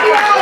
Thank you.